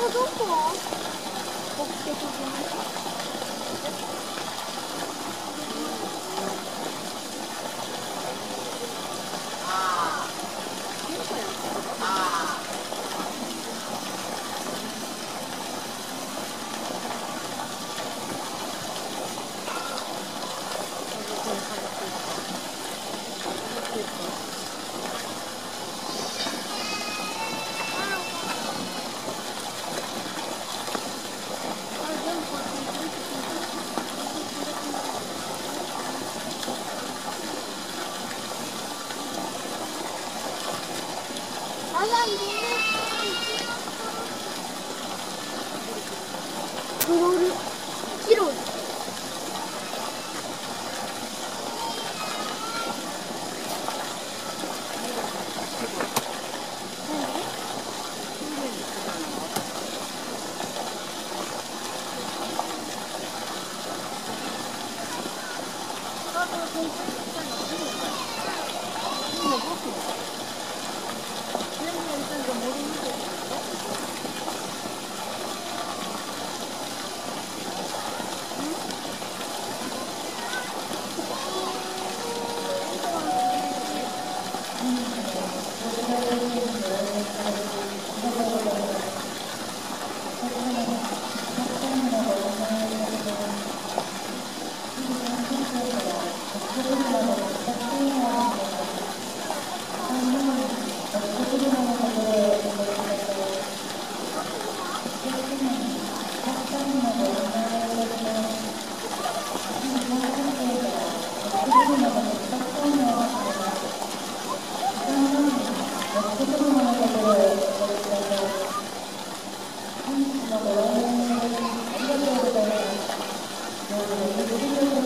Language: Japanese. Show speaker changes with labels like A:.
A: こどこ北極島あら、ごめん。クロール。キロル。
B: ありがとうございます。